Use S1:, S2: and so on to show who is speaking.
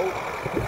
S1: Oh.